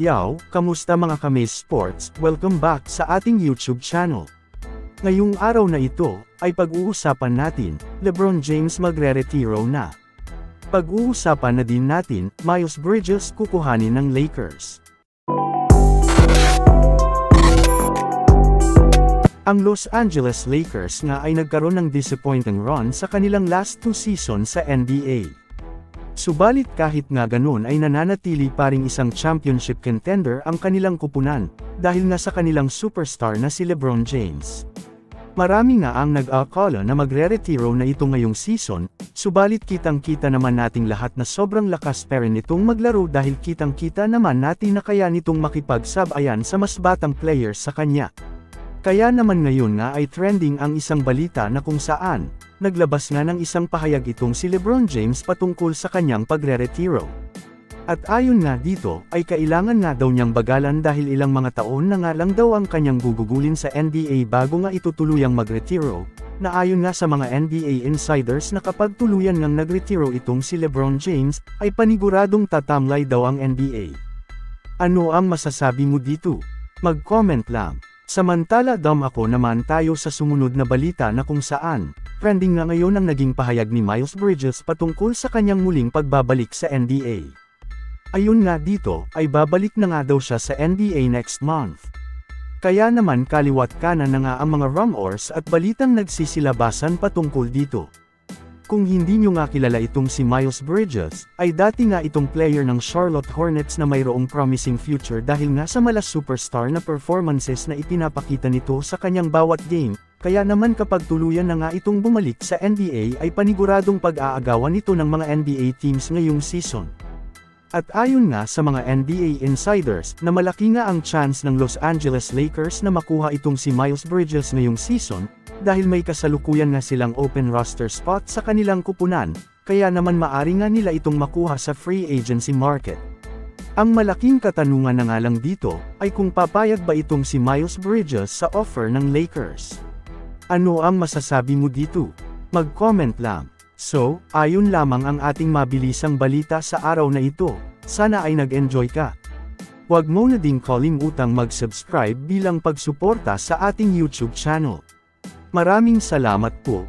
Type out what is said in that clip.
Pacquiao, kamusta mga kamis sports, welcome back sa ating YouTube channel. Ngayong araw na ito, ay pag-uusapan natin, Lebron James magre-retiro na. Pag-uusapan na din natin, Miles Bridges kukuhanin ng Lakers. Ang Los Angeles Lakers nga ay nagkaroon ng disappointing run sa kanilang last two season sa NBA. Subalit kahit nga ganun ay nananatili pa ring isang championship contender ang kanilang kupunan, dahil nga sa kanilang superstar na si Lebron James. Marami nga ang nag-akala na magre-retiro na ito ngayong season, subalit kitang-kita naman nating lahat na sobrang lakas pa rin itong maglaro dahil kitang-kita naman natin na kaya nitong makipag-sabayan sa mas batang players sa kanya. Kaya naman ngayon nga ay trending ang isang balita na kung saan, naglabas nga ng isang pahayag itong si Lebron James patungkol sa kanyang pagre-retiro. At ayon nga dito, ay kailangan nga daw niyang bagalan dahil ilang mga taon na nga lang daw ang kanyang gugugulin sa NBA bago nga ito tuluyang magretiro, na ayon nga sa mga NBA insiders na kapag tuluyan ngang nagretiro itong si Lebron James, ay paniguradong tatamlay daw ang NBA. Ano ang masasabi mo dito? Mag-comment lang. Samantala dam ako naman tayo sa sumunod na balita na kung saan, trending nga ngayon ang naging pahayag ni Miles Bridges patungkol sa kanyang muling pagbabalik sa NBA. Ayun nga dito, ay babalik na nga daw siya sa NBA next month. Kaya naman kaliwat kanan na nga ang mga rumors at balitang nagsisilabasan patungkol dito. Kung hindi nyo nga kilala itong si Miles Bridges, ay dati nga itong player ng Charlotte Hornets na mayroong promising future dahil nga sa malas superstar na performances na ipinapakita nito sa kanyang bawat game, kaya naman kapag tuluyan na nga itong bumalik sa NBA ay paniguradong pag-aagawan ito ng mga NBA teams ngayong season. At ayon nga sa mga NBA insiders, na malaki nga ang chance ng Los Angeles Lakers na makuha itong si Miles Bridges ngayong season, dahil may kasalukuyan nga silang open roster spot sa kanilang kupunan, kaya naman maari nga nila itong makuha sa free agency market. Ang malaking katanungan na nga lang dito, ay kung papayag ba itong si Miles Bridges sa offer ng Lakers. Ano ang masasabi mo dito? Mag-comment lang. So, ayon lamang ang ating mabilisang balita sa araw na ito, sana ay nag-enjoy ka. Huwag mo na ding kalimutang mag-subscribe bilang pagsuporta sa ating YouTube channel. Maraming salamat po.